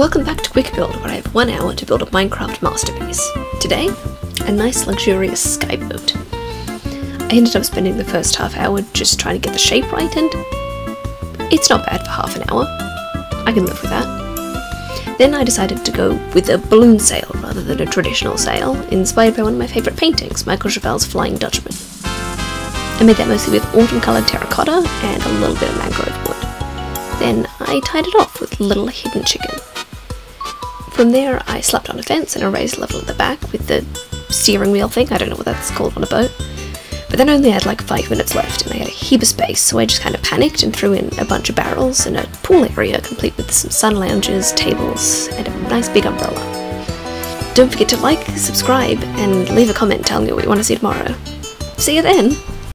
Welcome back to Quick Build, where I have one hour to build a Minecraft masterpiece. Today, a nice luxurious sky boat. I ended up spending the first half hour just trying to get the shape right, and it's not bad for half an hour. I can live with that. Then I decided to go with a balloon sail rather than a traditional sail, inspired by one of my favourite paintings, Michael Chauvel's Flying Dutchman. I made that mostly with autumn coloured terracotta and a little bit of mangrove wood. Then I tied it off with a little hidden chicken. From there, I slapped on a fence and a raised level at the back with the steering wheel thing. I don't know what that's called on a boat. But then I only had like five minutes left and I had a heap of space, so I just kind of panicked and threw in a bunch of barrels and a pool area complete with some sun lounges, tables, and a nice big umbrella. Don't forget to like, subscribe, and leave a comment telling me what you want to see tomorrow. See you then!